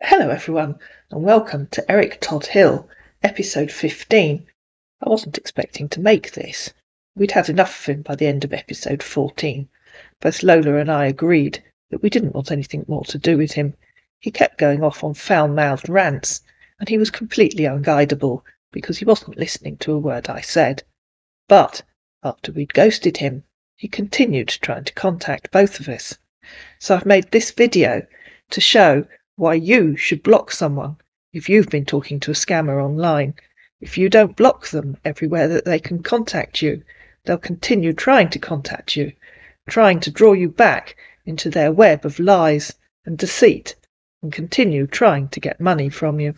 Hello, everyone, and welcome to Eric Todd Hill, episode 15. I wasn't expecting to make this. We'd had enough of him by the end of episode 14. Both Lola and I agreed that we didn't want anything more to do with him. He kept going off on foul mouthed rants, and he was completely unguidable because he wasn't listening to a word I said. But after we'd ghosted him, he continued trying to contact both of us. So I've made this video to show why you should block someone if you've been talking to a scammer online. If you don't block them everywhere that they can contact you, they'll continue trying to contact you, trying to draw you back into their web of lies and deceit, and continue trying to get money from you.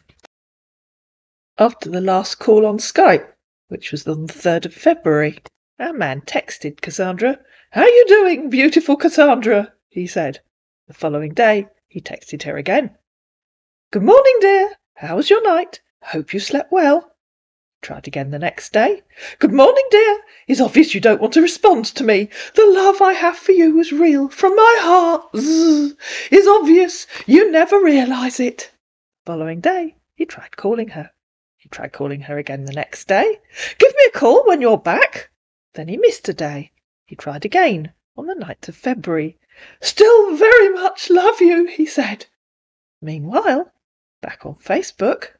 After the last call on Skype, which was on the 3rd of February, our man texted Cassandra. How you doing, beautiful Cassandra? he said. The following day, he texted her again. Good morning, dear. How was your night? Hope you slept well. Tried again the next day. Good morning, dear. It's obvious you don't want to respond to me. The love I have for you is real from my heart. Zzz. It's obvious you never realise it. Following day, he tried calling her. He tried calling her again the next day. Give me a call when you're back. Then he missed a day. He tried again on the 9th of February. Still very much love you, he said. Meanwhile, back on Facebook,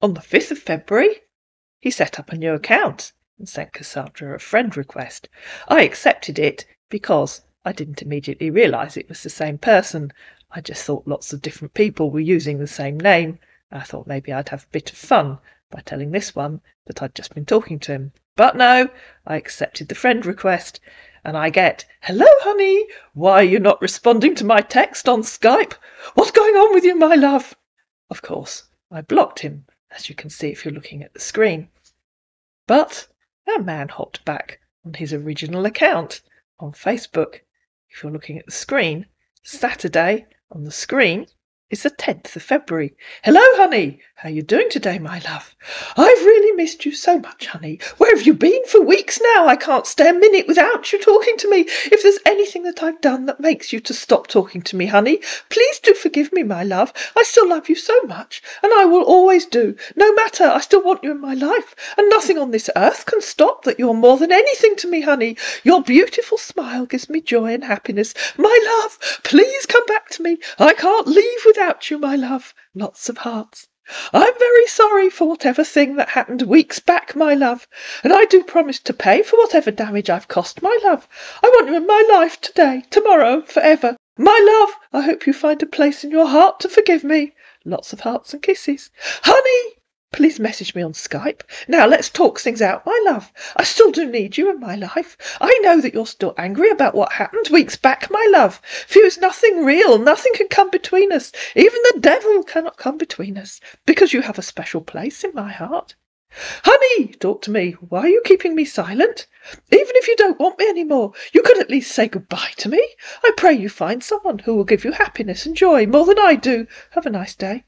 on the 5th of February, he set up a new account and sent Cassandra a friend request. I accepted it because I didn't immediately realise it was the same person. I just thought lots of different people were using the same name. I thought maybe I'd have a bit of fun by telling this one that I'd just been talking to him. But no, I accepted the friend request and I get, Hello, honey. Why are you not responding to my text on Skype? What's going on with you, my love? Of course, I blocked him, as you can see if you're looking at the screen. But that man hopped back on his original account on Facebook. If you're looking at the screen, Saturday on the screen it's the 10th of February. Hello, honey. How are you doing today, my love? I've really missed you so much, honey. Where have you been for weeks now? I can't stay a minute without you talking to me. If there's anything that I've done that makes you to stop talking to me, honey, please do forgive me, my love. I still love you so much, and I will always do. No matter, I still want you in my life, and nothing on this earth can stop that you're more than anything to me, honey. Your beautiful smile gives me joy and happiness. My love, please come back to me. I can't leave without without you, my love. Lots of hearts. I'm very sorry for whatever thing that happened weeks back, my love, and I do promise to pay for whatever damage I've cost, my love. I want you in my life today, tomorrow, forever. My love, I hope you find a place in your heart to forgive me. Lots of hearts and kisses. Honey, Please message me on Skype. Now let's talk things out, my love. I still do need you in my life. I know that you're still angry about what happened weeks back, my love. For you is nothing real. Nothing can come between us. Even the devil cannot come between us because you have a special place in my heart. Honey, talk to me. Why are you keeping me silent? Even if you don't want me any more, you could at least say goodbye to me. I pray you find someone who will give you happiness and joy more than I do. Have a nice day.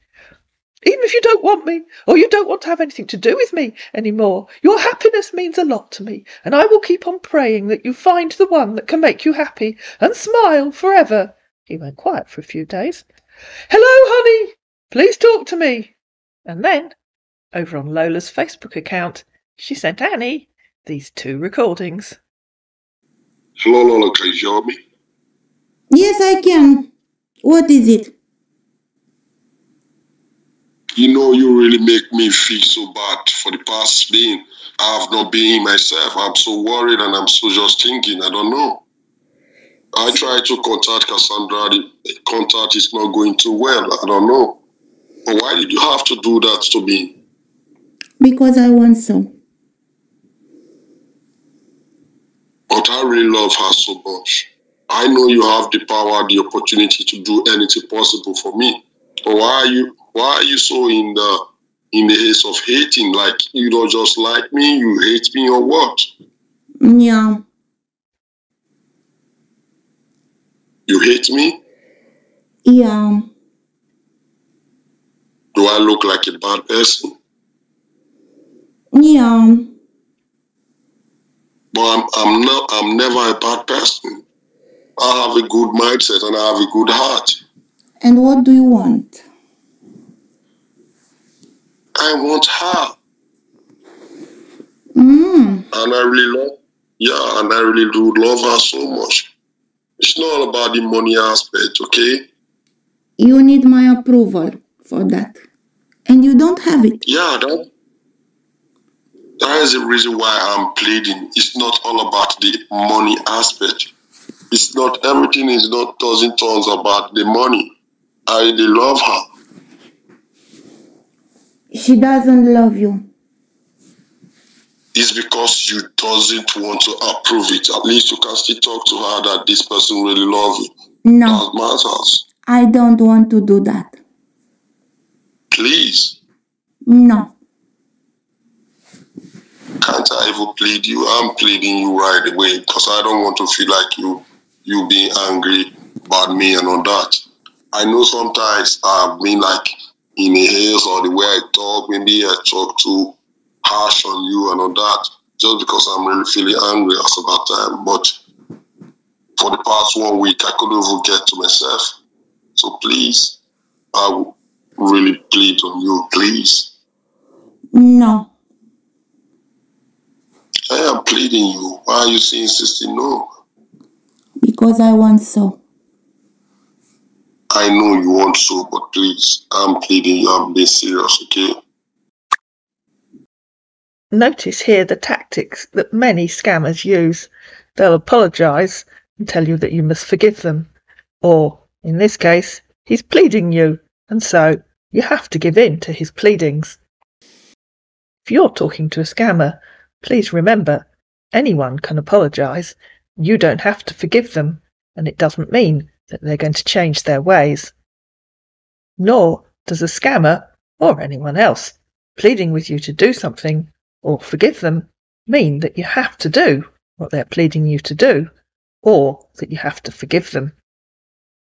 Even if you don't want me, or you don't want to have anything to do with me any more, your happiness means a lot to me, and I will keep on praying that you find the one that can make you happy and smile forever. He went quiet for a few days. Hello, honey. Please talk to me. And then, over on Lola's Facebook account, she sent Annie these two recordings. Hello, Lola, can you hear me? Yes, I can. What is it? You know, you really make me feel so bad for the past being. I have not been myself. I'm so worried and I'm so just thinking. I don't know. I tried to contact Cassandra. The contact is not going too well. I don't know. But why did you have to do that to me? Because I want so. But I really love her so much. I know you have the power, the opportunity to do anything possible for me. But why are you why are you so in the in the haze of hating? Like you don't just like me, you hate me or what? Yeah. You hate me? Yeah. Do I look like a bad person? Yeah. But I'm I'm not I'm never a bad person. I have a good mindset and I have a good heart. And what do you want? I want her. Mm. And I really love yeah, and I really do love her so much. It's not all about the money aspect, okay? You need my approval for that. And you don't have it. Yeah, that that is the reason why I'm pleading. It's not all about the money aspect. It's not everything is not doesn't turns about the money. I really love her. She doesn't love you. It's because you doesn't want to approve it. At least you can still talk to her that this person really loves you. No, That matters. I don't want to do that. Please. No. Can't I even plead you? I'm pleading you right away because I don't want to feel like you you being angry about me and all that. I know sometimes I've been like in a haze or the way I talk, maybe I talk too harsh on you and all that, just because I'm really feeling angry at that time. But for the past one week, I couldn't even get to myself. So please, I will really plead on you, please. No. I am pleading you. Why are you insisting no? Because I want so. I know you want so, but please, I'm pleading you. I'm being serious, okay? Notice here the tactics that many scammers use. They'll apologise and tell you that you must forgive them. Or, in this case, he's pleading you, and so you have to give in to his pleadings. If you're talking to a scammer, please remember anyone can apologise. You don't have to forgive them, and it doesn't mean that they're going to change their ways. Nor does a scammer or anyone else pleading with you to do something or forgive them mean that you have to do what they're pleading you to do or that you have to forgive them.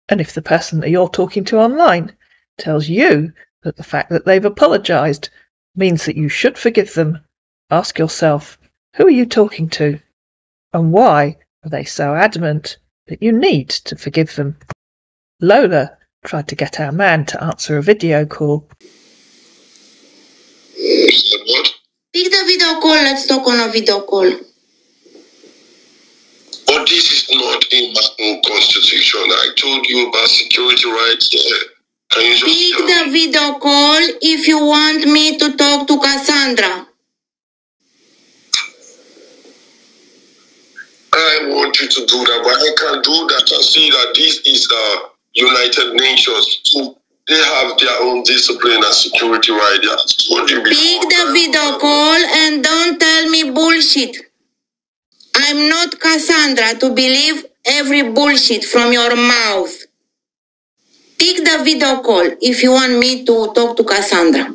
And if the person that you're talking to online tells you that the fact that they've apologised means that you should forgive them, ask yourself, who are you talking to? And why are they so adamant that you need to forgive them? Lola tried to get our man to answer a video call. What? Pick the video call. Let's talk on a video call. But this is not in my own constitution. I told you about security rights there. Can you just Pick the video call if you want me to talk to Cassandra. I want you to do that, but I can't do that. I see that this is uh, United Nations. So they have their own discipline and security right. I told you before. Pick the video call and don't tell me bullshit. I'm not Cassandra to believe every bullshit from your mouth. Pick the video call if you want me to talk to Cassandra.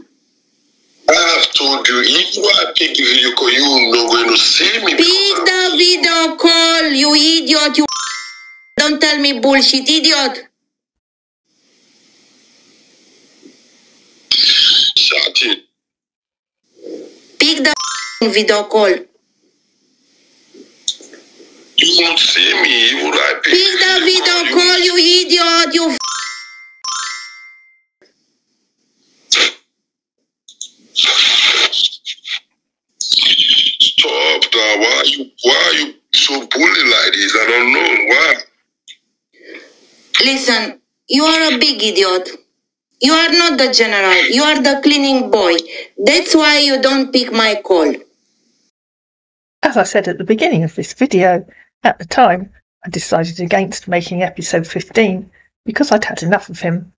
I have told you, if I pick the video call, you are not going to see me. Pick the video call, you idiot, you don't tell me bullshit, idiot. Shut it. Pick the video call. You won't see me. Would I pick, Pick the video call, you idiot, you Stop that. Why are you why are you so bully like this? I don't know. Why? Listen, you are a big idiot. You are not the general. You are the cleaning boy. That's why you don't pick my call. As I said at the beginning of this video, at the time I decided against making episode 15 because I'd had enough of him.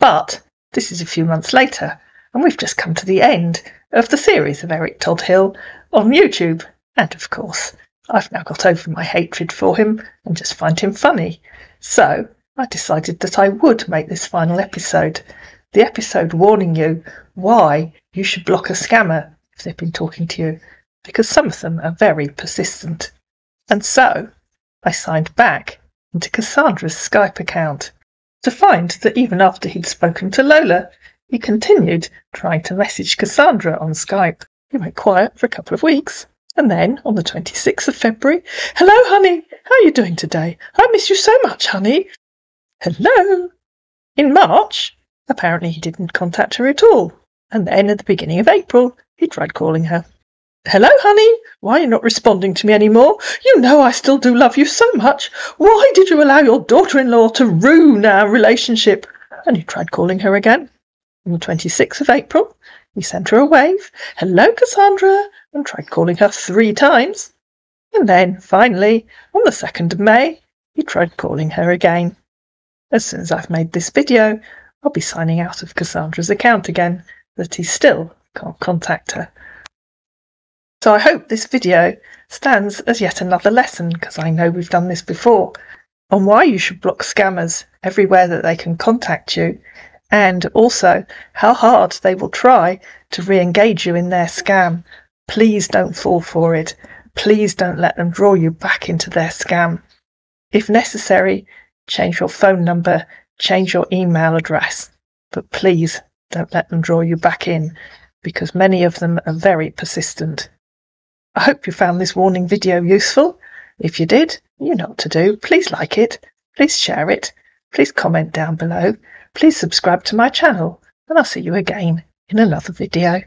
But this is a few months later, and we've just come to the end of the series of Eric Todd Hill on YouTube. And of course, I've now got over my hatred for him and just find him funny. So I decided that I would make this final episode. The episode warning you why you should block a scammer if they've been talking to you because some of them are very persistent. And so I signed back into Cassandra's Skype account to find that even after he'd spoken to Lola, he continued trying to message Cassandra on Skype. He went quiet for a couple of weeks. And then on the 26th of February, hello, honey, how are you doing today? I miss you so much, honey. Hello. In March, apparently he didn't contact her at all. And then at the beginning of April, he tried calling her. Hello, honey. Why are you not responding to me any more? You know I still do love you so much. Why did you allow your daughter in law to ruin our relationship? And he tried calling her again. On the 26th of April, he sent her a wave. Hello, Cassandra. And tried calling her three times. And then, finally, on the 2nd of May, he tried calling her again. As soon as I've made this video, I'll be signing out of Cassandra's account again, that he still can't contact her. So I hope this video stands as yet another lesson, because I know we've done this before, on why you should block scammers everywhere that they can contact you, and also how hard they will try to re engage you in their scam. Please don't fall for it. Please don't let them draw you back into their scam. If necessary, change your phone number, change your email address, but please don't let them draw you back in because many of them are very persistent. I hope you found this warning video useful. If you did, you know what to do. Please like it, please share it, please comment down below, please subscribe to my channel, and I'll see you again in another video.